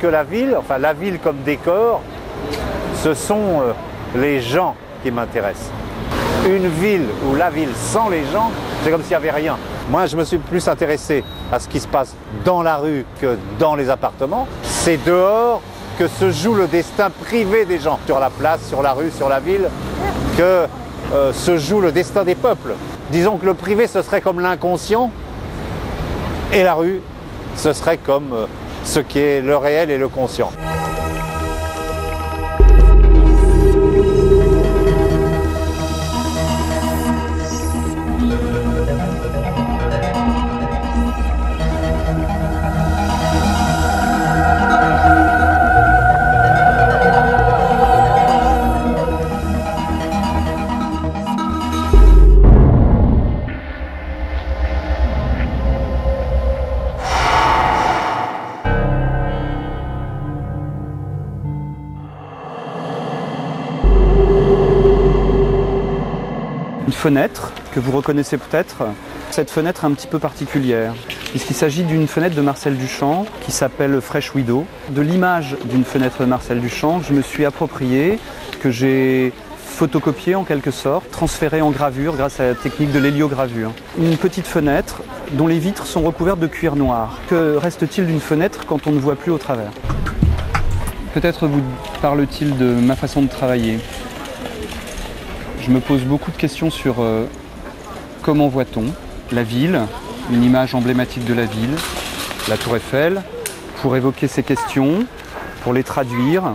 que la ville, enfin la ville comme décor, ce sont euh, les gens qui m'intéressent. Une ville ou la ville sans les gens, c'est comme s'il n'y avait rien. Moi, je me suis plus intéressé à ce qui se passe dans la rue que dans les appartements. C'est dehors que se joue le destin privé des gens, sur la place, sur la rue, sur la ville, que euh, se joue le destin des peuples. Disons que le privé, ce serait comme l'inconscient, et la rue, ce serait comme euh, ce qui est le réel et le conscient. Fenêtre que vous reconnaissez peut-être, cette fenêtre est un petit peu particulière, puisqu'il s'agit d'une fenêtre de Marcel Duchamp qui s'appelle Fresh Widow. De l'image d'une fenêtre de Marcel Duchamp, je me suis approprié, que j'ai photocopié en quelque sorte, transféré en gravure grâce à la technique de l'héliogravure. Une petite fenêtre dont les vitres sont recouvertes de cuir noir. Que reste-t-il d'une fenêtre quand on ne voit plus au travers? Peut-être vous parle-t-il de ma façon de travailler. Je me pose beaucoup de questions sur euh, comment voit-on la ville, une image emblématique de la ville, la tour Eiffel, pour évoquer ces questions, pour les traduire,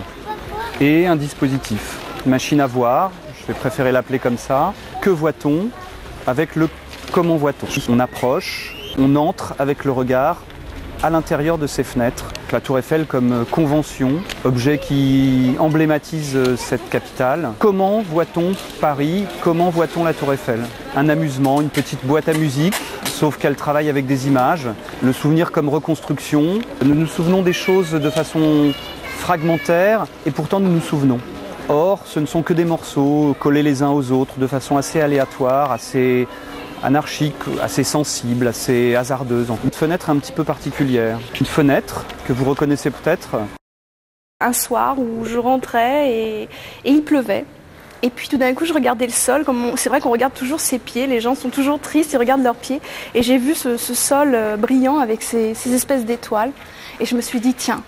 et un dispositif, machine à voir, je vais préférer l'appeler comme ça. Que voit-on avec le comment voit-on? On approche, on entre avec le regard à l'intérieur de ces fenêtres. La tour Eiffel comme euh, convention, objet qui emblématise euh, cette capitale. Comment voit-on Paris? Comment voit-on la tour Eiffel? Un amusement, une petite boîte à musique, sauf qu'elle travaille avec des images. Le souvenir comme reconstruction. Nous nous souvenons des choses de façon fragmentaire et pourtant nous nous souvenons. Or, ce ne sont que des morceaux collés les uns aux autres de façon assez aléatoire, assez anarchique, assez sensible, assez hasardeuse. Une fenêtre un petit peu particulière. Une fenêtre que vous reconnaissez peut-être. Un soir où je rentrais et, il pleuvait. Et puis tout d'un coup, je regardais le sol. On- C'est vrai qu'on regarde toujours ses pieds. Les gens sont toujours tristes, ils regardent leurs pieds. Et j'ai vu ce, sol euh, brillant avec ces, ces espèces d'étoiles. Et je me suis dit, tiens,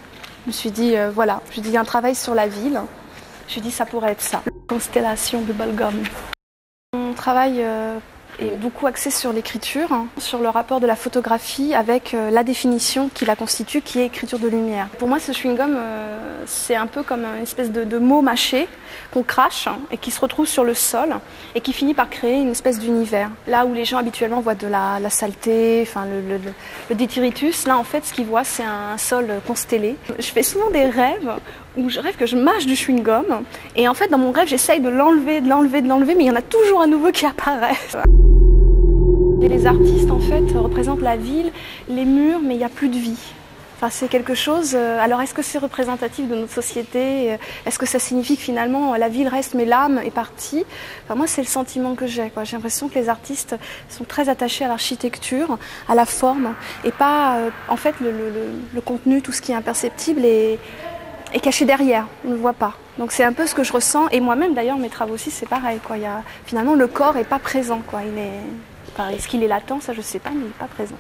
je me suis dit, euh, voilà, je dis, il y a un travail sur la ville. Je me suis dit, ça pourrait être ça. Constellation de Balgam. Mon travail euh, est beaucoup axé sur l'écriture, hein, sur le rapport de la photographie avec euh, la définition qui la constitue, qui est écriture de lumière. Pour moi, ce chewing-gum, euh, c'est un peu comme une espèce de, mot mâché qu'on crache hein, et qui se retrouve sur le sol et qui finit par créer une espèce d'univers. Là où les gens habituellement voient de la, saleté, enfin le, le, là en fait, ce qu'ils voient, c'est un sol constellé. Je fais souvent des rêves où je rêve que je mâche du chewing-gum et en fait, dans mon rêve, j'essaye de l'enlever, de l'enlever, de l'enlever, mais il y en a toujours un nouveau qui apparaît. Et les artistes, en fait, représentent la ville, les murs, mais il n'y a plus de vie. Enfin, c'est quelque chose. euh, Alors, est-ce que c'est représentatif de notre société? Euh, Est-ce que ça signifie que finalement la ville reste, mais l'âme est partie? Enfin, Moi, c'est le sentiment que j'ai. J'ai l'impression que les artistes sont très attachés à l'architecture, à la forme, et pas, euh, en fait, le, le- contenu, tout ce qui est imperceptible est, est caché derrière. On ne le voit pas. Donc, c'est un peu ce que je ressens. Et moi-même, d'ailleurs, mes travaux aussi, c'est pareil. Quoi. Il y a, finalement, le corps est pas présent. Quoi. Il est, enfin, est-ce qu'il est latent? Ça, je sais pas, mais il n'est pas présent.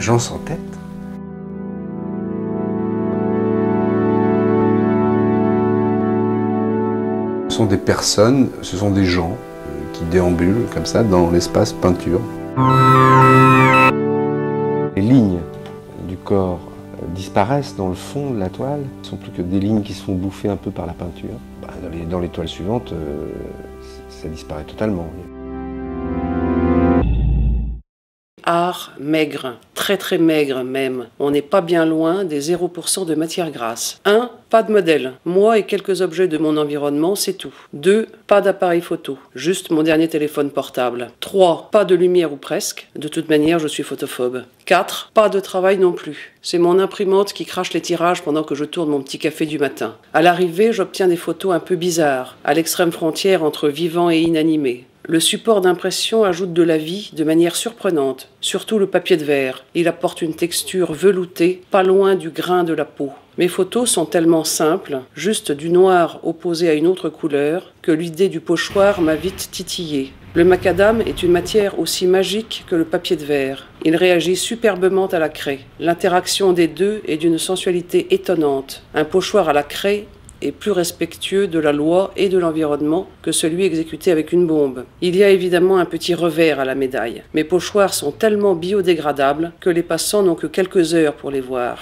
Gens sans tête. Ce sont des personnes, ce sont des gens qui déambulent comme ça dans l'espace peinture. Les lignes du corps disparaissent dans le fond de la toile. Ce ne sont plus que des lignes qui se font bouffer un peu par la peinture. Bah, dans, les, dans, les, toiles suivantes, euh, ça disparaît totalement. Art maigre, très maigre même. On n'est pas bien loin des 0% de matière grasse. 1. Pas de modèle. Moi et quelques objets de mon environnement, c'est tout. 2. Pas d'appareil photo. Juste mon dernier téléphone portable. 3. Pas de lumière ou presque. De toute manière, je suis photophobe. 4. Pas de travail non plus. C'est mon imprimante qui crache les tirages pendant que je tourne mon petit café du matin. À l'arrivée, j'obtiens des photos un peu bizarres, à l'extrême frontière entre vivant et inanimé. Le support d'impression ajoute de la vie de manière surprenante, surtout le papier de verre. Il apporte une texture veloutée, pas loin du grain de la peau. Mes photos sont tellement simples, juste du noir opposé à une autre couleur, que l'idée du pochoir m'a vite titillé. Le macadam est une matière aussi magique que le papier de verre. Il réagit superbement à la craie. L'interaction des deux est d'une sensualité étonnante. Un pochoir à la craie est plus respectueux de la loi et de l'environnement que celui exécuté avec une bombe. Il y a évidemment un petit revers à la médaille. Mes pochoirs sont tellement biodégradables que les passants n'ont que quelques heures pour les voir.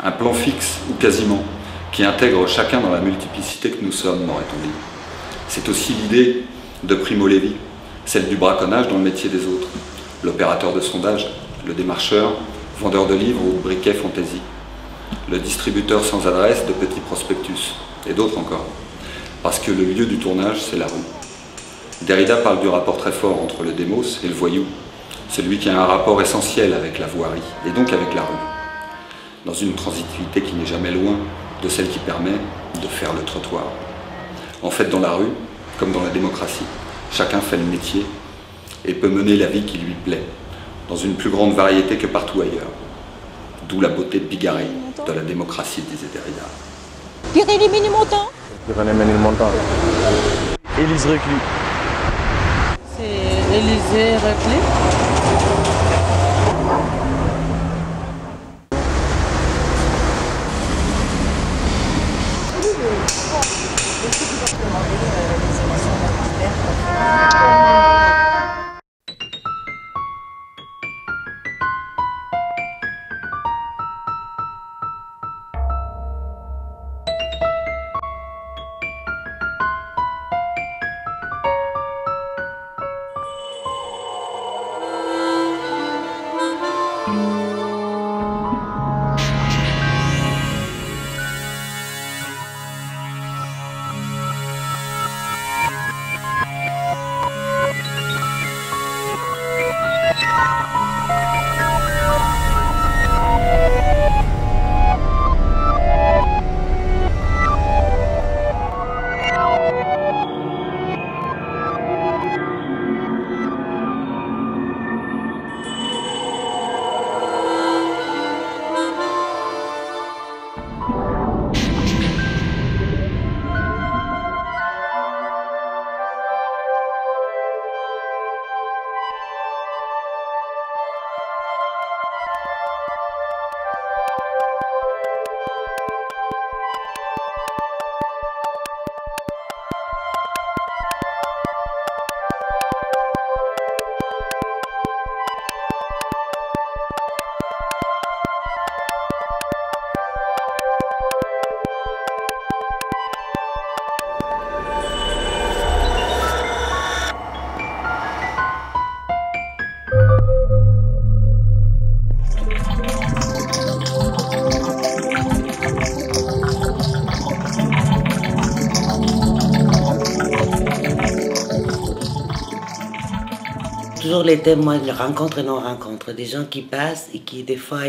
Un plan fixe, ou quasiment, qui intègre chacun dans la multiplicité que nous sommes, m'aurait-on dit. C'est aussi l'idée de Primo Levi, celle du braconnage dans le métier des autres, l'opérateur de sondage, le démarcheur, vendeur de livres ou de briquets fantaisie, le distributeur sans adresse de petits prospectus, et d'autres encore. Parce que le lieu du tournage, c'est la rue. Derrida parle du rapport très fort entre le démos et le voyou, celui qui a un rapport essentiel avec la voirie, et donc avec la rue, dans une transitivité qui n'est jamais loin de celle qui permet de faire le trottoir. En fait, dans la rue, comme dans la démocratie, chacun fait le métier et peut mener la vie qui lui plaît, dans une plus grande variété que partout ailleurs. D'où la beauté bigarrée de la démocratie, disait Derrida. Pyrénées Ménilmontant Pyrénées Ménilmontant. Élise Reclus. C'est Élysée Reclus Música les thèmes, moi, de rencontre et non-rencontre. Des gens qui passent et qui, des fois,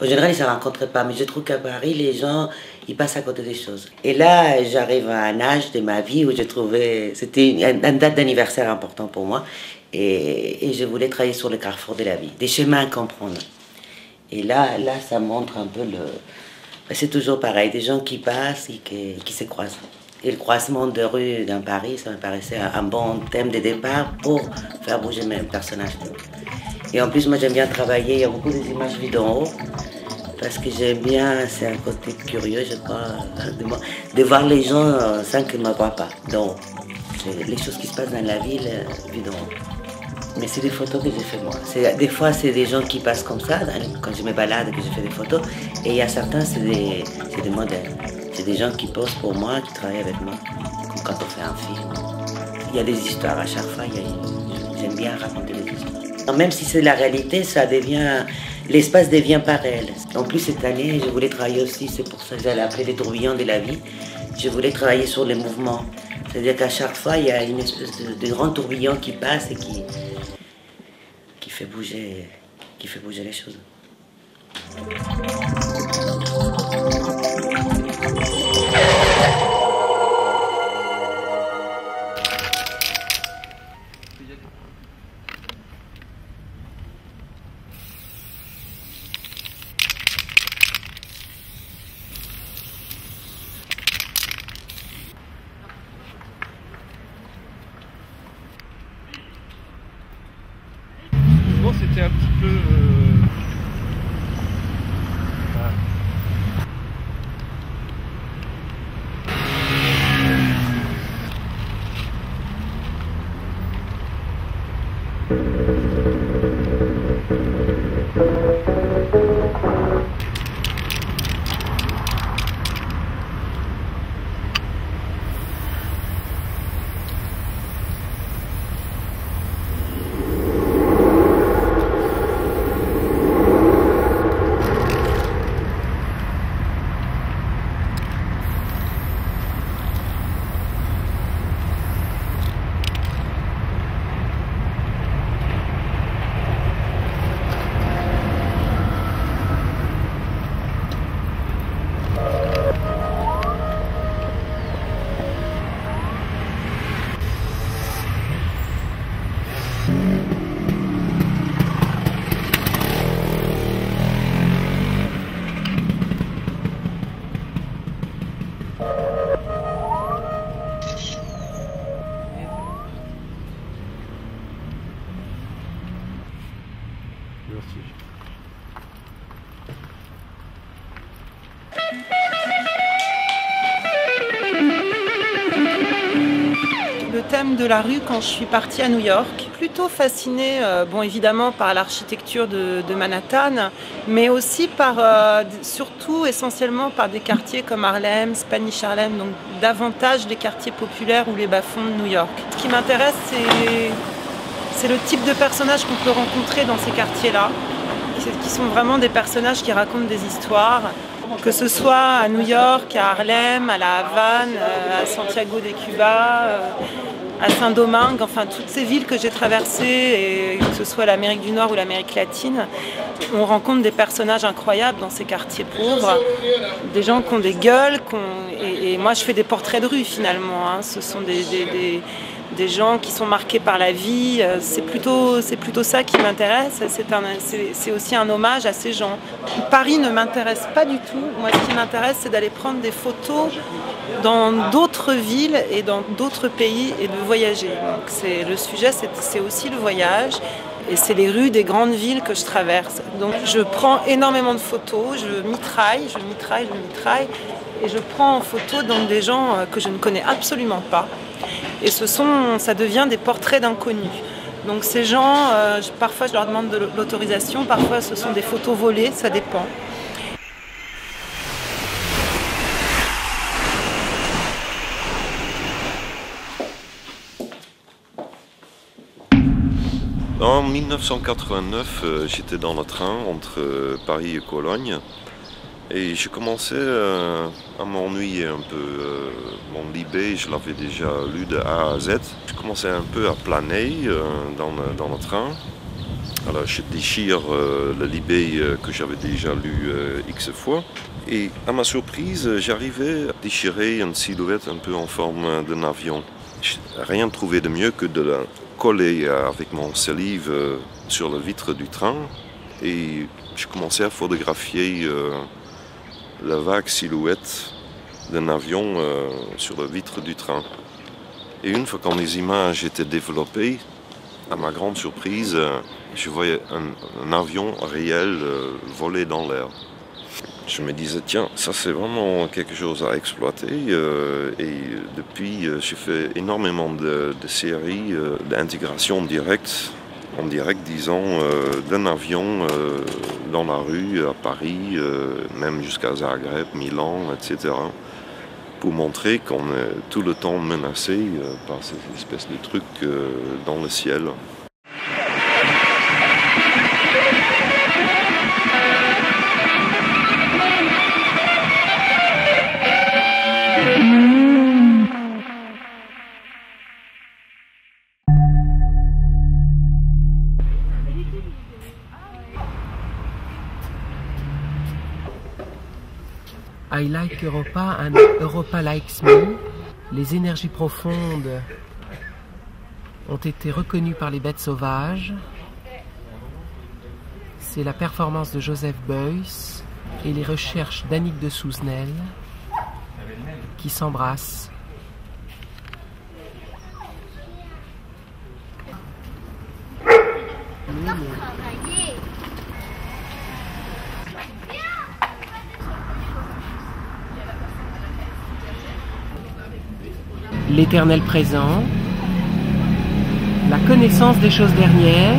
en général, ils ne se rencontrent pas. Mais je trouve qu'à Paris, les gens, ils passent à côté des choses. Et là, j'arrive à un âge de ma vie où je trouvais. C'était une, une date d'anniversaire important pour moi. Et, et, je voulais travailler sur le carrefour de la vie, des chemins à comprendre. Et là, là, ça montre un peu le. C'est toujours pareil, des gens qui passent et qui, qui se croisent. Et le croisement de rue dans Paris, ça me paraissait un bon thème de départ pour faire bouger mes personnages. Et en plus, moi j'aime bien travailler, il y a beaucoup des images vues d'en haut, parce que j'aime bien, c'est un côté curieux, je crois, de, voir les gens sans qu'ils ne me voient pas. Donc, les choses qui se passent dans la ville vues d'en haut. Mais c'est des photos que j'ai fait moi. Des fois, c'est des gens qui passent comme ça, quand je me balade, que je fais des photos. Et il y a certains, c'est des, des modèles. C'est des gens qui posent pour moi, qui travaillent avec moi, quand on fait un film. Il y a des histoires à chaque fois, j'aime bien raconter des histoires. Même si c'est la réalité, ça devient, l'espace devient pas réel. En plus, cette année, je voulais travailler aussi, c'est pour ça que j'allais appeler les tourbillons de la vie, je voulais travailler sur les mouvements. C'est-à-dire qu'à chaque fois, il y a une espèce de, de, grand tourbillon qui passe et qui, qui, fait bouger, qui fait bouger les choses. C'était un petit peu. Le thème de la rue quand je suis partie à New York. Plutôt fascinée, euh, bon évidemment par l'architecture de, Manhattan, mais aussi par, euh, surtout essentiellement par des quartiers comme Harlem, Spanish Harlem, donc davantage les quartiers populaires ou les bas-fonds de New York. Ce qui m'intéresse, c'est c'est le type de personnages qu'on peut rencontrer dans ces quartiers-là, qui sont vraiment des personnages qui racontent des histoires, que ce soit à New York, à Harlem, à La Havane, à Santiago de Cuba, à Saint-Domingue, enfin toutes ces villes que j'ai traversées, que ce soit l'Amérique du Nord ou l'Amérique latine, on rencontre des personnages incroyables dans ces quartiers pauvres, des gens qui ont des gueules. Et, moi je fais des portraits de rue finalement, hein. ce sont des des gens qui sont marqués par la vie. C'est plutôt, c'est plutôt ça qui m'intéresse. C'est aussi un hommage à ces gens. Paris ne m'intéresse pas du tout. Moi, ce qui m'intéresse, c'est d'aller prendre des photos dans d'autres villes et dans d'autres pays et de voyager. Le sujet, c'est aussi le voyage. Et c'est les rues des grandes villes que je traverse. Donc je prends énormément de photos, je mitraille, je mitraille, je mitraille. Et je prends en photo des gens que je ne connais absolument pas. Et ce sont, ça devient des portraits d'inconnus. Donc ces gens, euh, parfois je leur demande de l'autorisation, parfois ce sont des photos volées, ça dépend. En 1989, euh, j'étais dans le train entre euh, Paris et Cologne. Et j'ai commencé euh, à m'ennuyer un peu. Euh, mon Libé, je l'avais déjà lu de A à Z. Je commençais un peu à planer euh, dans, dans, le, train. Alors je déchire le Libé que j'avais déjà lu X fois. Et à ma surprise, j'arrivais à déchirer une silhouette un peu en forme d'un avion. Je rien trouvé de mieux que de la coller avec mon salive sur la vitre du train. Et je commençais à photographier la vague silhouette d'un avion euh, sur la vitre du train. Et une fois quand les images étaient développées, à ma grande surprise, euh, je voyais un, avion réel euh, voler dans l'air. Je me disais, tiens, ça c'est vraiment quelque chose à exploiter. et depuis, j'ai fait énormément de, de séries d'intégration directe en direct, disons, euh, d'un avion euh, dans la rue à Paris, euh, même jusqu'à Zagreb, Milan, etc., pour montrer qu'on est tout le temps menacé par cette espèce de truc dans le ciel. I like Europa and Europa likes me. Les énergies profondes ont été reconnues par les bêtes sauvages. C'est la performance de Joseph Beuys et les recherches d'Annick de Souzenel qui s'embrassent. L'éternel présent, la connaissance des choses dernières,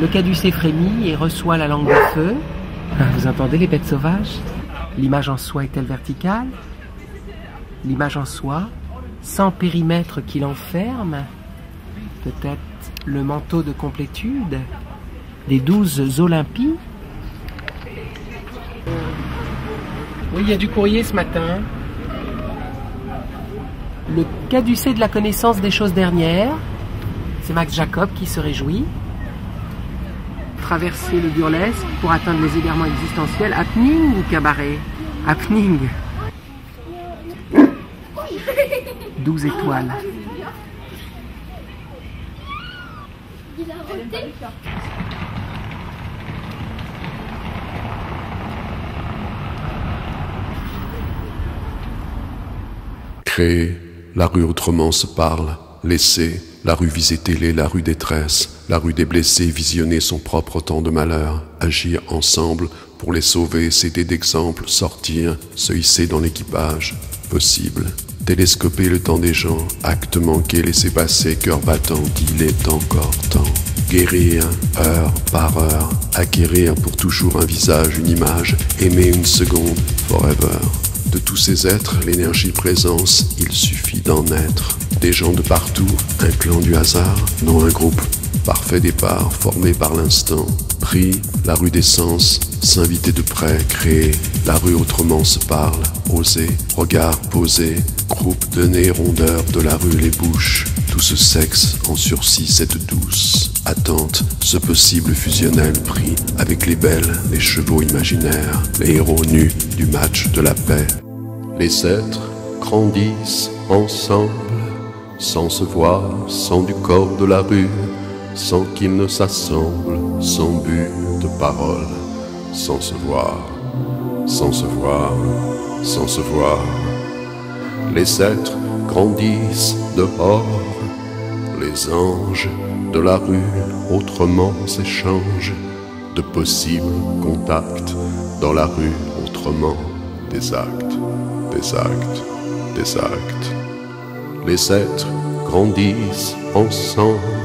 le caducée frémit et reçoit la langue de feu. Ah, vous entendez les bêtes sauvages? L'image en soi est-elle verticale? L'image en soi, sans périmètre qui l'enferme Peut-être le manteau de complétude des douze Olympies? Oui, il y a du courrier ce matin le caducée de la connaissance des choses dernières. C'est Max Jacob qui se réjouit. Traverser le burlesque pour atteindre les égarements existentiels. Happening ou cabaret? Happening. 12 étoiles. Créer la rue autrement se parle, laisser, la rue visiter la rue détresse, la rue des blessés visionner son propre temps de malheur, agir ensemble pour les sauver, céder d'exemple, sortir, se hisser dans l'équipage, possible. Télescoper le temps des gens, acte manqué, laisser passer, cœur battant, il est encore temps. Guérir, heure par heure, acquérir pour toujours un visage, une image, aimer une seconde, forever. De tous ces êtres, l'énergie présence, il suffit d'en être. Des gens de partout, un clan du hasard, non un groupe. Parfait départ, formé par l'instant. Pris, la rue des sens, s'inviter de près, créer. La rue autrement se parle, oser, regard posé. Groupe de nez, rondeur de la rue les bouches. Tout ce sexe en sursis cette douce attente, ce possible fusionnel pris avec les belles, les chevaux imaginaires, les héros nus du match de la paix. Les êtres grandissent ensemble, sans se voir, sans du corps de la rue, sans qu'ils ne s'assemblent, sans but de parole, sans se voir, sans se voir, sans se voir. Les êtres grandissent dehors, les anges de la rue autrement s'échangent de possibles contacts dans la rue autrement des actes, des actes, des actes. Les êtres grandissent ensemble